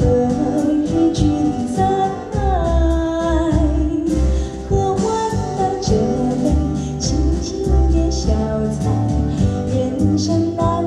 何日君再来喝完了这杯请进小菜人生难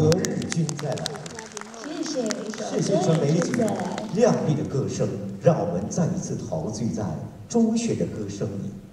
何日君再来？谢谢，谢美景亮丽的歌声，让我们再一次陶醉在中学的歌声里。